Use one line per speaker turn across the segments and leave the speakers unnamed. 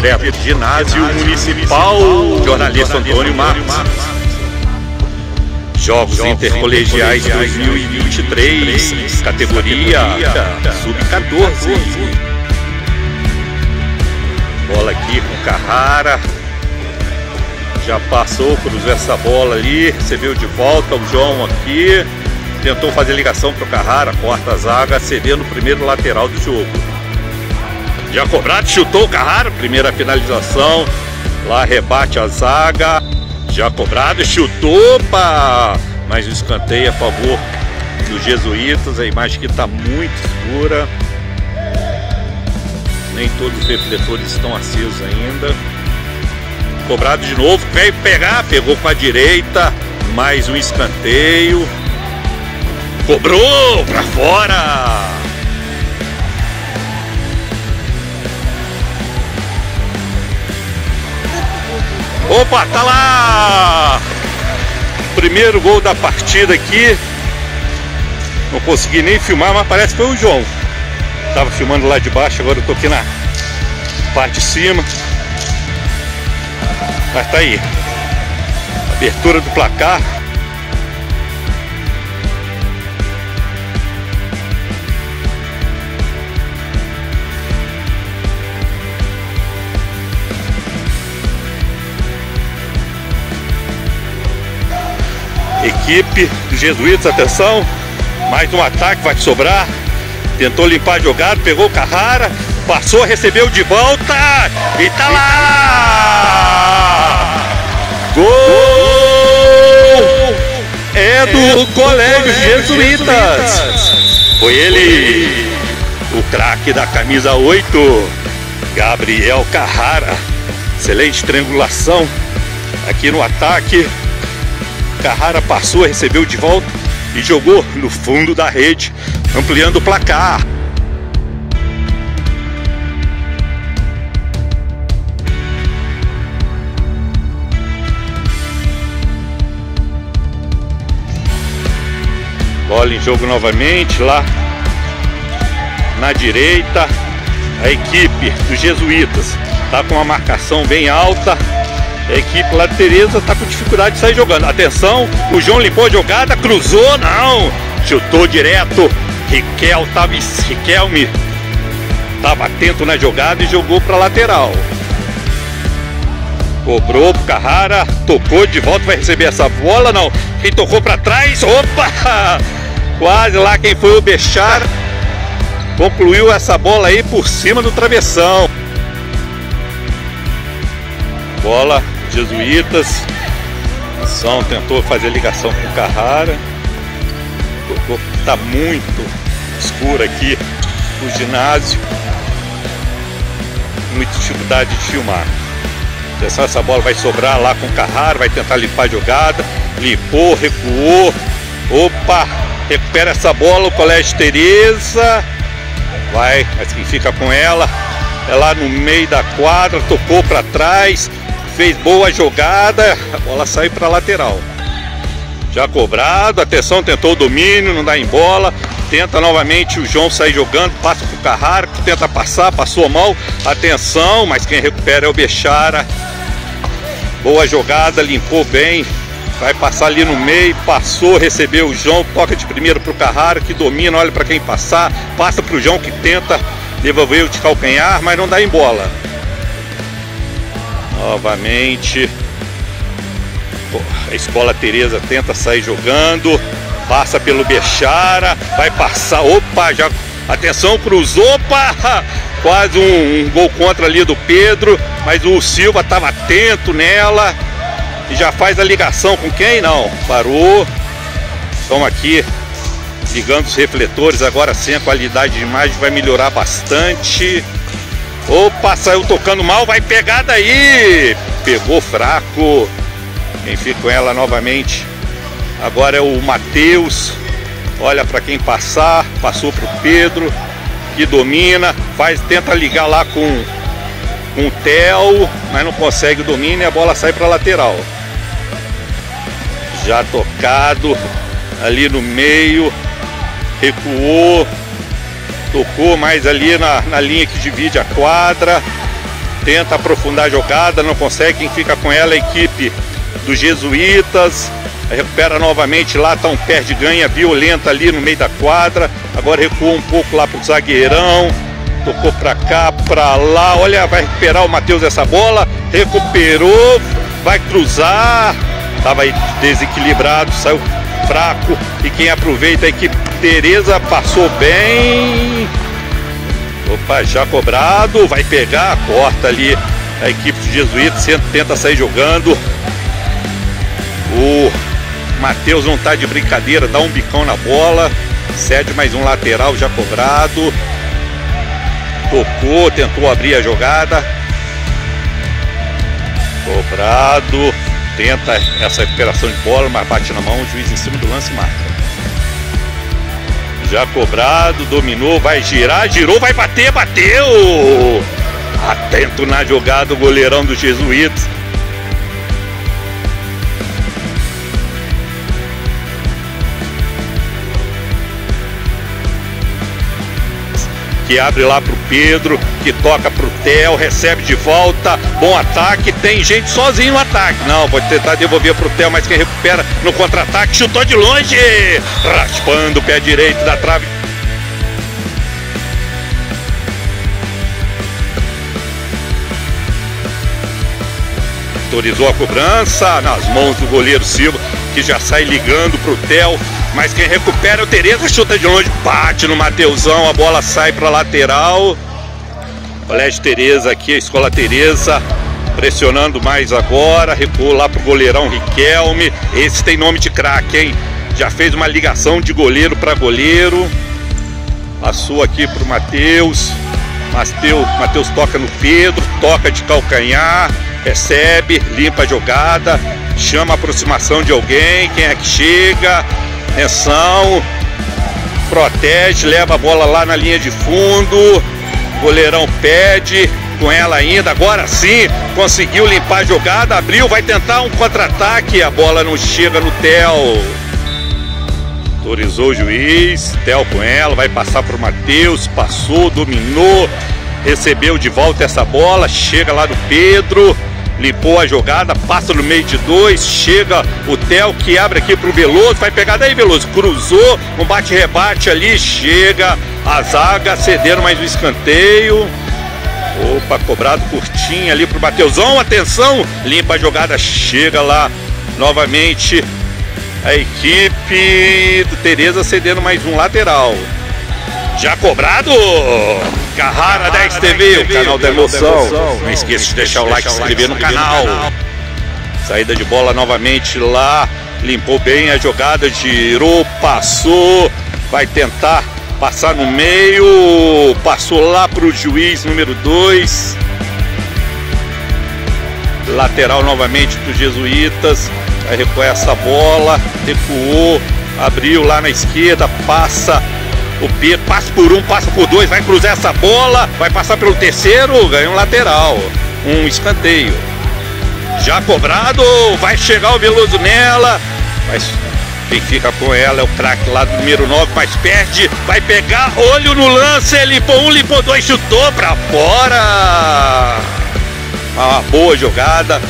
direto ginásio municipal. Jornalista Antônio Marcos. Jogos Intercolegiais 2023, categoria Sub-14. Bola aqui com Carrara. Já passou, cruzou essa bola ali, recebeu de volta o João aqui. Tentou fazer ligação para o Carrara, corta a zaga, cedendo o primeiro lateral do jogo. Já cobrado, chutou o Carrara, primeira finalização. Lá rebate a zaga. Já cobrado, chutou para mais um escanteio a favor dos jesuítas. A imagem que está muito escura. Nem todos os refletores estão acesos ainda. Cobrado de novo, veio pegar, pegou com a direita. Mais um escanteio. Cobrou pra fora. Opa, tá lá! Primeiro gol da partida aqui. Não consegui nem filmar, mas parece que foi o João. Tava filmando lá de baixo, agora eu tô aqui na parte de cima. Mas tá aí. Abertura do placar. Equipe dos jesuítas, atenção. Mais um ataque vai sobrar. Tentou limpar a jogada, pegou o Carrara, passou, recebeu de volta e tá lá! Gol! É do Colégio Jesuítas. Foi ele, o craque da camisa 8, Gabriel Carrara. Excelente triangulação aqui no ataque. Carrara passou, recebeu de volta e jogou no fundo da rede, ampliando o placar. Bola em jogo novamente lá na direita. A equipe dos jesuítas está com uma marcação bem alta. A equipe lá de Tereza está com dificuldade de sair jogando. Atenção, o João limpou a jogada, cruzou, não. Chutou direto. Riquel tava, Riquelme estava atento na jogada e jogou para lateral. Cobrou pro Carrara, tocou de volta, vai receber essa bola, não. Quem tocou para trás, opa! Quase lá quem foi o Bechar. Concluiu essa bola aí por cima do travessão. Bola jesuítas. São tentou fazer ligação com Carrara. Está muito escuro aqui o ginásio. Muita dificuldade de filmar. Atenção, essa bola vai sobrar lá com o Carrara, vai tentar limpar a jogada. Limpou, recuou. Opa! Recupera essa bola o Colégio Tereza. Vai, mas quem fica com ela é lá no meio da quadra, tocou para trás, fez boa jogada, a bola saiu para lateral. Já cobrado, atenção, tentou o domínio, não dá em bola. Tenta novamente o João sair jogando, passa pro Carrara, que tenta passar, passou mal. Atenção, mas quem recupera é o Bechara. Boa jogada, limpou bem. Vai passar ali no meio, passou, recebeu o João, toca de primeiro pro Carrara, que domina, olha para quem passar, passa pro João que tenta devolver o de calcanhar, mas não dá em bola. Novamente. A escola Tereza tenta sair jogando. Passa pelo Bechara. Vai passar. Opa, já. Atenção, cruzou. Opa! Quase um, um gol contra ali do Pedro. Mas o Silva estava atento nela. E já faz a ligação com quem? Não. Parou. Estamos aqui ligando os refletores. Agora sim a qualidade de imagem vai melhorar bastante. Opa, saiu tocando mal, vai pegar daí. Pegou fraco. Quem fica com ela novamente agora é o Matheus. Olha para quem passar, passou pro Pedro, que domina, faz, tenta ligar lá com, com o Theo, mas não consegue o domínio e a bola sai para lateral. Já tocado ali no meio, recuou, Tocou mais ali na, na linha que divide a quadra. Tenta aprofundar a jogada, não consegue. Quem fica com ela é a equipe dos jesuítas. Recupera novamente lá, tá um perde ganha violenta ali no meio da quadra. Agora recua um pouco lá pro zagueirão. Tocou pra cá, pra lá. Olha, vai recuperar o Matheus essa bola. Recuperou, vai cruzar. Tava desequilibrado, saiu fraco. E quem aproveita a equipe Tereza passou bem. Opa, já cobrado. Vai pegar, corta ali a equipe de Jesuítas. Tenta sair jogando. O Matheus não tá de brincadeira, dá um bicão na bola. Cede mais um lateral já cobrado. Tocou, tentou abrir a jogada. Cobrado. Tenta essa recuperação de bola, mas bate na mão, o juiz em cima do lance marca. Já cobrado, dominou, vai girar, girou, vai bater, bateu! Atento na jogada o goleirão dos jesuítas. Que abre lá pro Pedro, que toca pro Theo, recebe de volta, bom ataque, tem gente sozinho no ataque. Não, pode tentar devolver pro Theo, mas quem recupera no contra-ataque, chutou de longe, raspando o pé direito da trave. Autorizou a cobrança nas mãos do goleiro Silva, que já sai ligando pro Theo. Mas quem recupera é o Tereza, chuta de longe, bate no Mateusão, a bola sai para lateral. Colégio Tereza aqui, a Escola Tereza, pressionando mais agora, recuou lá pro goleirão Riquelme. Esse tem nome de craque, hein? Já fez uma ligação de goleiro para goleiro. Passou aqui pro Matheus. Mateus, Mateus toca no Pedro, toca de calcanhar, recebe, limpa a jogada, chama a aproximação de alguém, quem é que chega, Atenção. Protege, leva a bola lá na linha de fundo. Goleirão pede com ela ainda. Agora sim, conseguiu limpar a jogada. Abriu, vai tentar um contra-ataque. A bola não chega no Theo. Autorizou o juiz. Theo com ela, vai passar para o Matheus. Passou, dominou. Recebeu de volta essa bola. Chega lá do Pedro limpou a jogada, passa no meio de dois, chega o Theo que abre aqui pro Veloso, vai pegar daí Veloso, cruzou, um bate-rebate ali, chega a zaga, cedendo mais um escanteio. Opa, cobrado curtinho ali pro Mateusão, atenção, limpa a jogada, chega lá novamente a equipe do Tereza cedendo mais um lateral. Já cobrado! Carrara 10 TV, o canal da emoção. Não esqueça de deixar o like e se inscrever no canal. Saída de bola novamente lá. Limpou bem a jogada, girou, passou. Vai tentar passar no meio. Passou lá para o juiz número 2. Lateral novamente para os jesuítas. Vai recuar essa bola. Recuou. Abriu lá na esquerda. Passa o Pedro passa por um, passa por dois, vai cruzar essa bola, vai passar pelo terceiro, ganha um lateral, um escanteio. Já cobrado, vai chegar o Veloso nela, mas quem fica com ela é o craque lá do número 9, mas perde, vai pegar, olho no lance, limpou um, limpou dois, chutou pra fora. Uma boa jogada.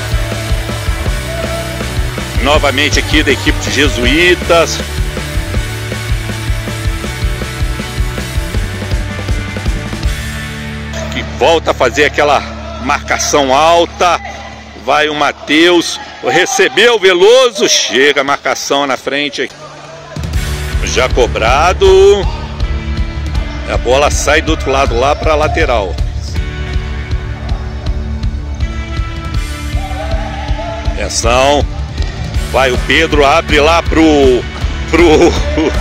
Novamente aqui da equipe de Jesuítas. Volta a fazer aquela marcação alta. Vai o Matheus, recebeu o Veloso, chega a marcação na frente. Já cobrado. A bola sai do outro lado lá para a lateral. Atenção. Vai o Pedro, abre lá pro pro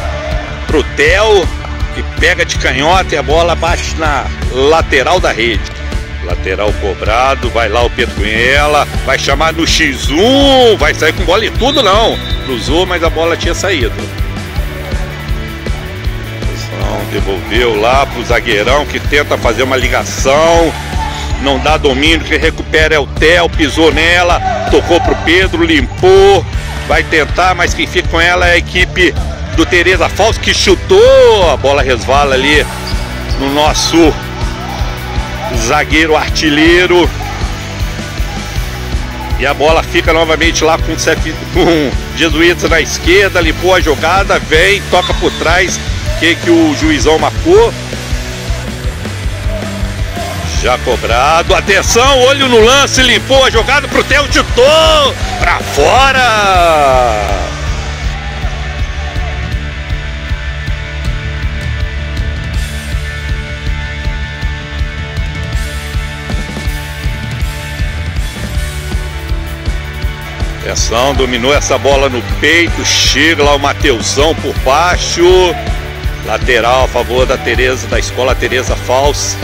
pro Theo que pega de canhota e a bola bate na lateral da rede. Lateral cobrado, vai lá o Pedro Cunhela, vai chamar no X1, vai sair com bola e tudo não. Cruzou, mas a bola tinha saído. Devolveu lá pro zagueirão que tenta fazer uma ligação. Não dá domínio, quem recupera é o Theo, pisou nela, tocou pro Pedro, limpou, vai tentar, mas quem fica com ela é a equipe do Tereza Falso que chutou, a bola resvala ali no nosso zagueiro artilheiro. E a bola fica novamente lá com, com Jesuítas na esquerda, limpou a jogada, vem, toca por trás, que que o juizão marcou. Já cobrado, atenção, olho no lance, limpou a jogada pro Theo, chutou pra fora. Atenção, dominou essa bola no peito, chega lá o Mateusão por baixo. Lateral a favor da Tereza, da escola Tereza Falsa.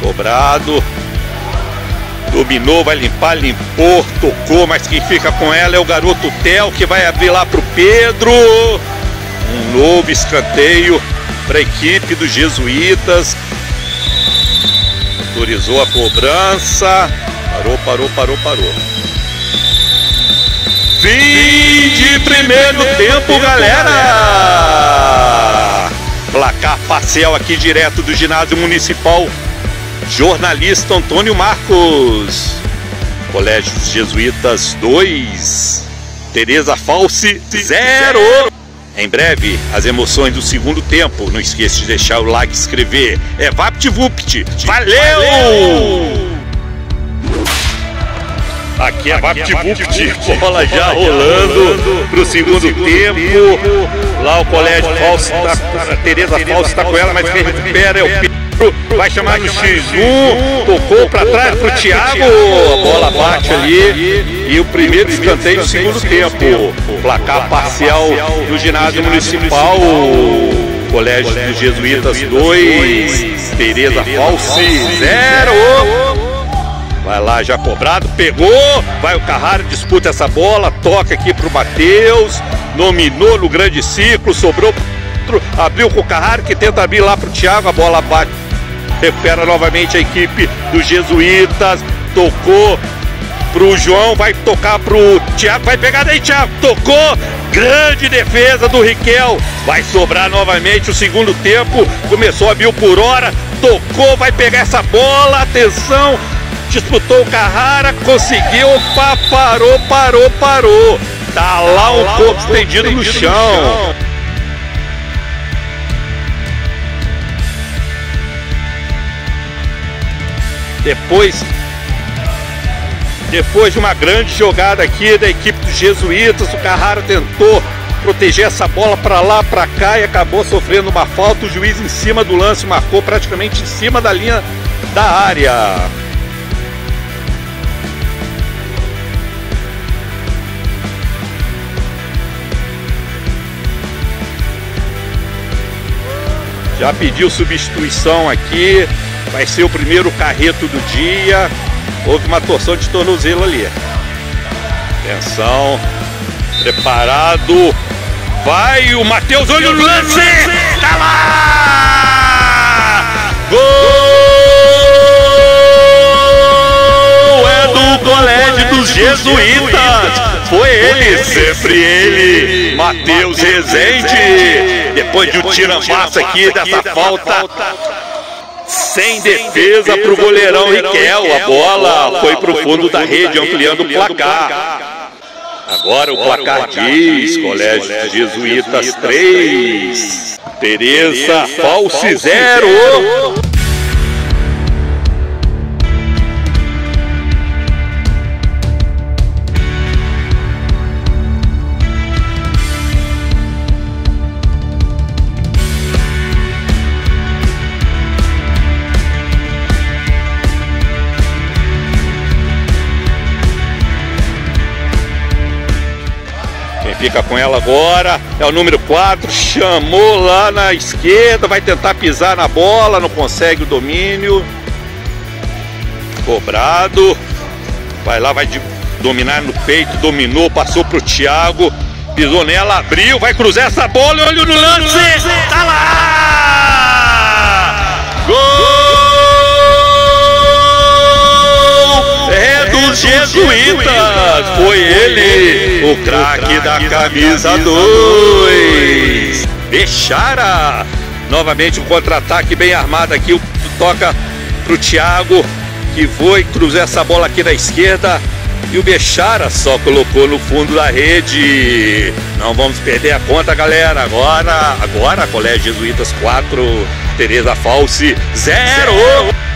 Cobrado. Dominou, vai limpar, limpou, tocou, mas quem fica com ela é o garoto Theo que vai abrir lá para o Pedro. Um novo escanteio para a equipe dos Jesuítas. Autorizou a cobrança. Parou, parou, parou, parou. Fim de primeiro tempo, galera! Placar parcial aqui direto do ginásio municipal. Jornalista Antônio Marcos. Colégio Jesuítas 2. Tereza Falsi 0. Em breve, as emoções do segundo tempo. Não esqueça de deixar o like e escrever. É VaptVupt. Valeu! Valeu! Aqui é VaptVupt, bola já rolando para o segundo tempo. Lá o Colégio Falso, tá, a Tereza Falso está com ela, mas quem recupera é o Pedro. Vai chamar no X1, tocou para trás para o Thiago. A bola bate ali e o primeiro escanteio do segundo tempo. Placar parcial do ginásio municipal. Colégio dos Jesuítas 2, Tereza Falsi 0. Vai lá, já cobrado, pegou, vai o Carrara, disputa essa bola, toca aqui pro Matheus, dominou no grande ciclo, sobrou abriu com o Carrara que tenta abrir lá pro Thiago, a bola bate, recupera novamente a equipe dos Jesuítas, tocou pro João, vai tocar pro Thiago, vai pegar daí, Thiago, tocou, grande defesa do Riquel, vai sobrar novamente o segundo tempo, começou a mil por hora, tocou, vai pegar essa bola, atenção, disputou o Carrara, conseguiu, opa, parou, parou, parou. Tá lá um pouco estendido no chão. Depois, depois de uma grande jogada aqui da equipe dos jesuítas, o Carrara tentou proteger essa bola para lá, para cá e acabou sofrendo uma falta. O juiz em cima do lance marcou praticamente em cima da linha da área. Já pediu substituição aqui. Vai ser o primeiro carreto do dia. Houve uma torção de tornozelo ali. Atenção. Preparado. Vai o Matheus, olha o lance! Tá lá! Gol! É do Colégio dos Jesuítas! Foi ele, sempre ele, Matheus Rezende. Depois de um tirambaço aqui dessa falta, sem defesa para o goleirão Riquel. A bola foi para o fundo da rede, ampliando o placar. Agora o placar diz: Colégio Jesuítas 3, Tereza False 0. Fica com ela agora. É o número 4. Chamou lá na esquerda. Vai tentar pisar na bola. Não consegue o domínio. Cobrado. Vai lá, vai dominar no peito. Dominou, passou pro Thiago. Pisou nela, abriu. Vai cruzar essa bola. Olho no lance. Tá lá! Dos jesuítas. Foi ele o craque da camisa 2. Bechara. Novamente um contra-ataque bem armado aqui. Toca pro Thiago, que foi cruzar essa bola aqui na esquerda. E o Bechara só colocou no fundo da rede. Não vamos perder a conta, galera. Agora, agora, Colégio Jesuítas 4, Tereza Falsi 0.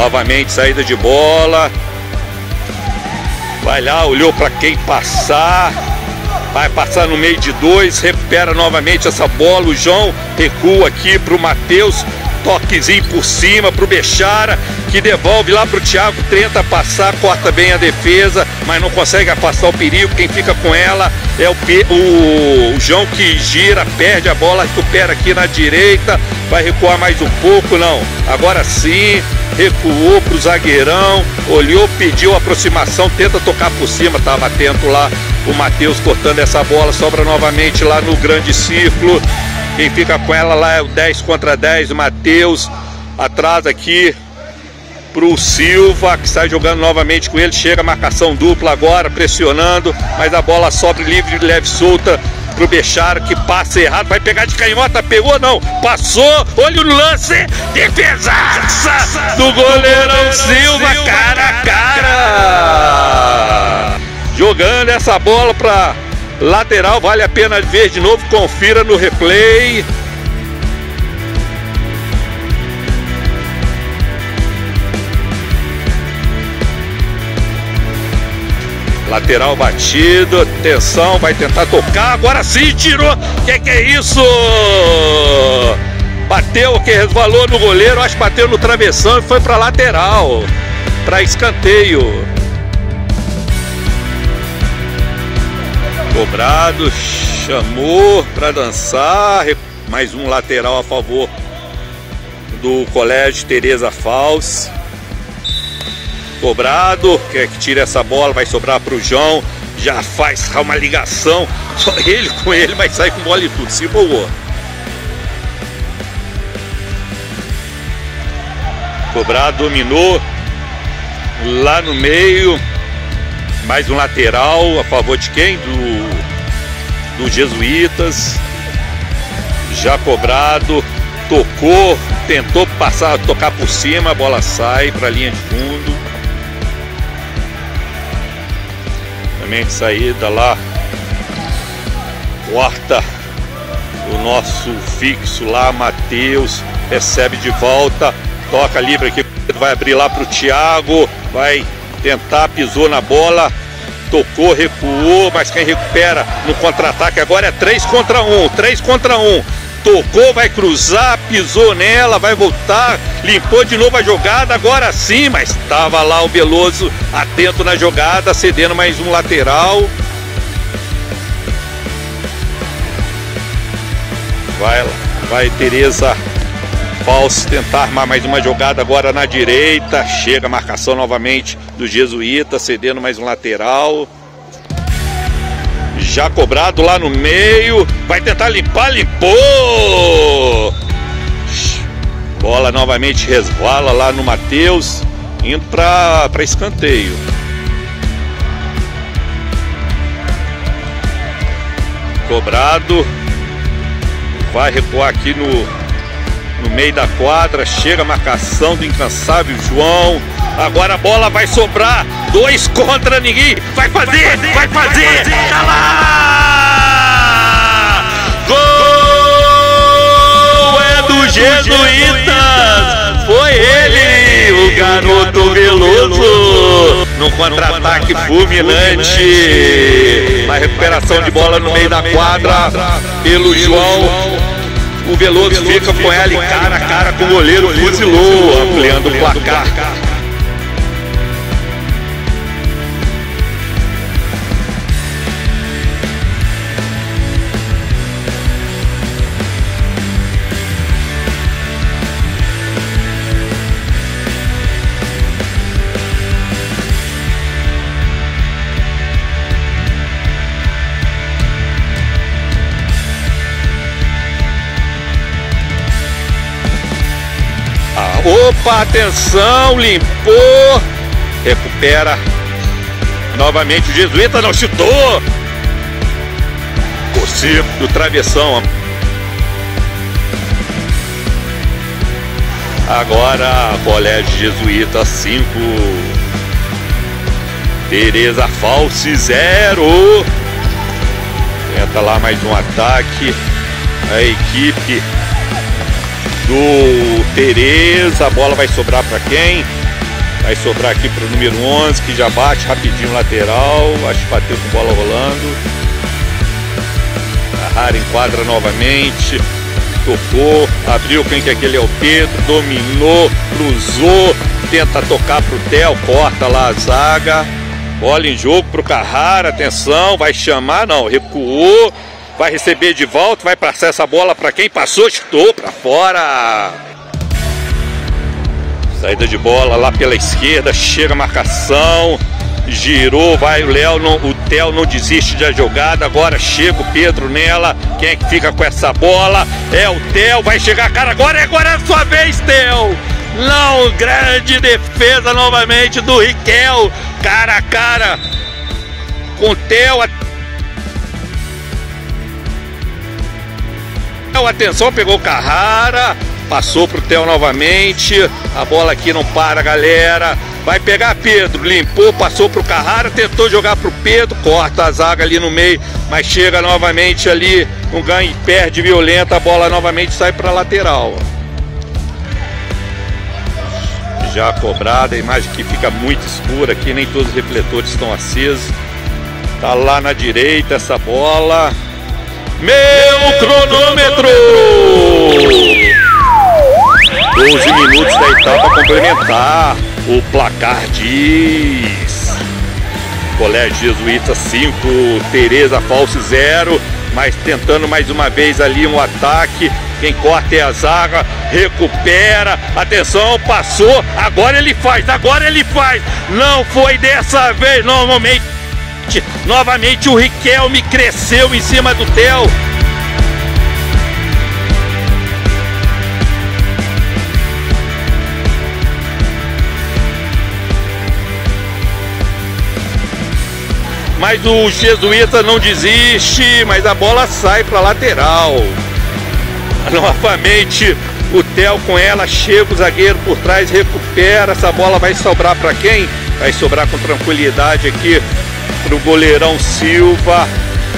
Novamente saída de bola. Vai lá, olhou para quem passar. Vai passar no meio de dois, recupera novamente essa bola. O João recua aqui para o Matheus. Toquezinho por cima para o Bechara, que devolve lá para o Thiago. Tenta passar, corta bem a defesa, mas não consegue afastar o perigo. Quem fica com ela é o, o, o João que gira, perde a bola, recupera aqui na direita. Vai recuar mais um pouco, não. Agora sim, recuou para o zagueirão, olhou, pediu aproximação, tenta tocar por cima, estava atento lá o Matheus cortando essa bola, sobra novamente lá no grande círculo. Quem fica com ela lá é o 10 contra 10, o Matheus. Atrás aqui pro Silva, que está jogando novamente com ele. Chega marcação dupla agora, pressionando, mas a bola sobe livre, leve solta pro Bechara que passa errado, vai pegar de canhota, pegou não, passou, olha o lance, defesaça do goleirão Silva, cara a cara. Jogando essa bola para lateral, vale a pena ver de novo, confira no replay. Lateral batido, atenção, vai tentar tocar, agora sim tirou. Que que é isso? Bateu, que resvalou no goleiro, acho que bateu no travessão e foi para lateral, para escanteio. Cobrado, chamou para dançar, mais um lateral a favor do Colégio Teresa Fals cobrado, quer que tire essa bola, vai sobrar para o João, já faz uma ligação, só ele com ele vai sair com bola e tudo, se boou. Cobrado, dominou, lá no meio, mais um lateral a favor de quem? Do, do Jesuítas, já cobrado, tocou, tentou passar, tocar por cima, a bola sai para a linha de fundo. Novamente saída lá. Corta o nosso fixo lá, Matheus. Recebe de volta. Toca livre aqui. Vai abrir lá para o Thiago. Vai tentar, pisou na bola. Tocou, recuou, mas quem recupera no contra-ataque agora é 3 contra 1. 3 contra 1 tocou, vai cruzar, pisou nela, vai voltar, limpou de novo a jogada, agora sim, mas estava lá o Veloso atento na jogada, cedendo mais um lateral. Vai lá, vai Tereza Falso tentar armar mais uma jogada agora na direita, chega a marcação novamente do Jesuíta, cedendo mais um lateral já cobrado lá no meio, vai tentar limpar, limpou! Bola novamente resvala lá no Matheus, indo para escanteio. Cobrado, vai recuar aqui no, no meio da quadra, chega a marcação do incansável João, Agora a bola vai sobrar. Dois contra ninguém. Vai fazer, vai fazer. Tá lá! Gol é do Jesuítas. Foi ele, o garoto veloso. No contra-ataque fulminante. Uma recuperação de bola no meio da quadra pelo João. O Veloso fica com ela e cara a cara com o goleiro, fuzilou, ampliando o placar. Opa, atenção, limpou. Recupera. Novamente o Jesuíta não chutou. Cossico do travessão. Agora, Colégio Jesuíta 5. Tereza False 0. Tenta lá mais um ataque. A equipe do Tereza. A bola vai sobrar para quem? Vai sobrar aqui para o número 11, que já bate rapidinho lateral. Acho que bateu com bola rolando. A Rara enquadra novamente. Tocou, abriu quem que aquele é o Pedro, dominou, cruzou, tenta tocar pro Theo, corta lá a zaga. Bola em jogo pro Carrara, atenção, vai chamar, não, recuou, vai receber de volta, vai passar essa bola para quem passou, chutou para fora. Saída de bola lá pela esquerda, chega a marcação, girou, vai o Léo, o Theo não desiste da jogada, agora chega o Pedro nela, quem é que fica com essa bola? É o Theo, vai chegar cara agora, agora é a sua vez, Theo! Não, grande defesa novamente do Riquel, cara a cara com o Theo, Atenção, pegou o Carrara, passou pro Theo novamente. A bola aqui não para, galera. Vai pegar Pedro, limpou, passou pro Carrara, tentou jogar pro Pedro, corta a zaga ali no meio, mas chega novamente ali, um ganho perde violenta, a bola novamente sai para lateral. Já cobrada, a imagem que fica muito escura aqui, nem todos os refletores estão acesos. Tá lá na direita essa bola. Meu cronômetro! 12 minutos da etapa complementar. O placar diz: Colégio Jesuíta 5, Tereza Falso 0. Mas tentando mais uma vez ali um ataque. Quem corta é a zaga, recupera. Atenção, passou. Agora ele faz, agora ele faz. Não foi dessa vez, normalmente Novamente o Riquelme cresceu em cima do Theo. Mas o Jesuíta não desiste, mas a bola sai para lateral. Novamente o Theo com ela, chega o zagueiro por trás, recupera. Essa bola vai sobrar para quem? Vai sobrar com tranquilidade aqui o goleirão Silva.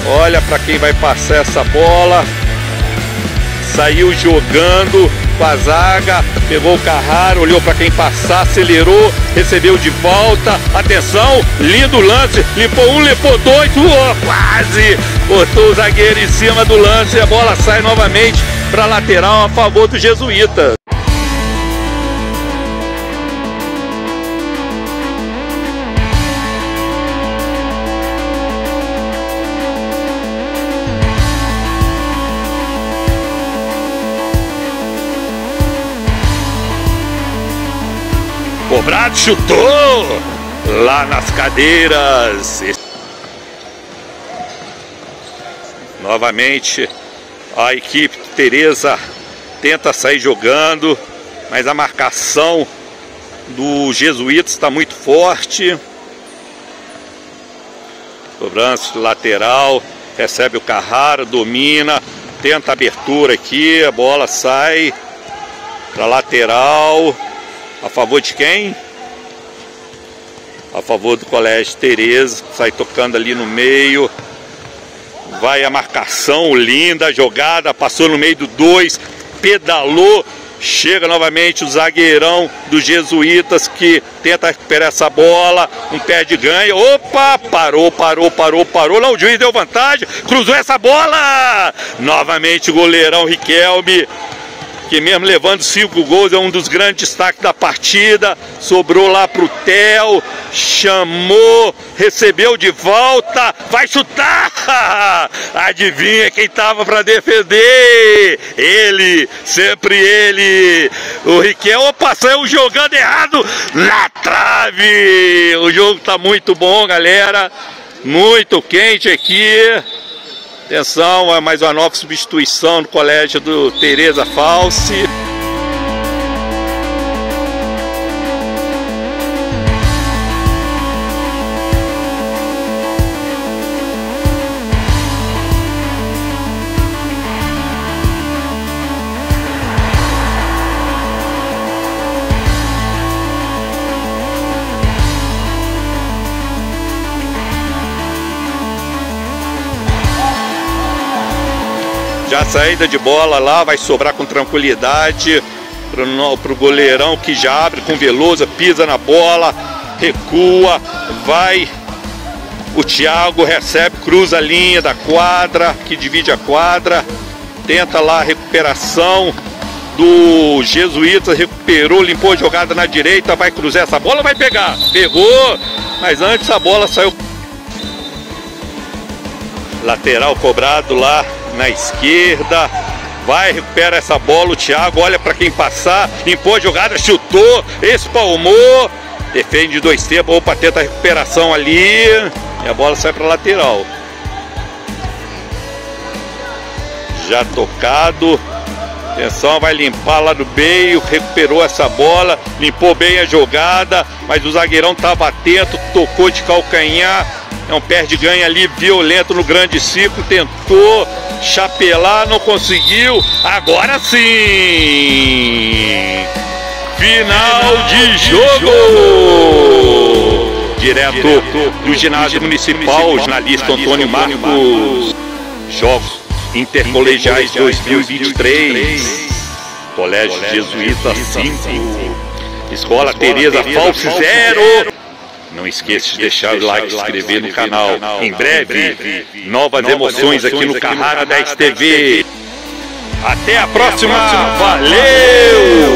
Olha para quem vai passar essa bola. Saiu jogando com a zaga, pegou o Carraro, olhou para quem passar, acelerou, recebeu de volta. Atenção, lindo lance, limpou um, limpou dois, uou, quase botou o zagueiro em cima do lance. A bola sai novamente para lateral a favor do Jesuíta. Cobrado, chutou lá nas cadeiras. Novamente a equipe Tereza tenta sair jogando, mas a marcação do Jesuíta está muito forte. Cobrança lateral, recebe o Carrara, domina, tenta abertura aqui, a bola sai para lateral. A favor de quem? A favor do Colégio Tereza, sai tocando ali no meio. Vai a marcação, linda jogada, passou no meio do dois, pedalou, chega novamente o zagueirão dos jesuítas que tenta recuperar essa bola, um pé de ganho, opa, parou, parou, parou, parou, lá o juiz deu vantagem, cruzou essa bola, novamente o goleirão Riquelme, que mesmo levando cinco gols é um dos grandes destaques da partida. Sobrou lá pro Theo, chamou, recebeu de volta, vai chutar! Adivinha quem tava para defender? Ele, sempre ele. O Riquelme, opa, saiu jogando errado na trave. O jogo tá muito bom, galera. Muito quente aqui. Atenção, é mais uma nova substituição no colégio do Tereza False. Saída de bola lá, vai sobrar com tranquilidade para o goleirão que já abre com Veloso, pisa na bola, recua, vai. O Thiago recebe, cruza a linha da quadra, que divide a quadra, tenta lá a recuperação do Jesuíta, recuperou, limpou a jogada na direita, vai cruzar essa bola, vai pegar, pegou, mas antes a bola saiu. Lateral cobrado lá na esquerda, vai, recupera essa bola, o Thiago olha para quem passar, a jogada, chutou, espalmou, defende dois tempos, opa, tenta a recuperação ali, e a bola sai para lateral. Já tocado, atenção, vai limpar lá do meio, recuperou essa bola, limpou bem a jogada, mas o zagueirão estava atento, tocou de calcanhar, é um perde-ganha ali violento no grande ciclo, tentou chapelar, não conseguiu. Agora sim! Final de jogo! Direto do ginásio municipal, jornalista Antônio Marcos. Jogos Intercolegiais 2023. Colégio Jesuíta 5. Escola Tereza False 0. Não esqueça de deixar o like e se inscrever no canal. Em breve, novas emoções aqui no Carrara 10 TV. Até a próxima. Valeu!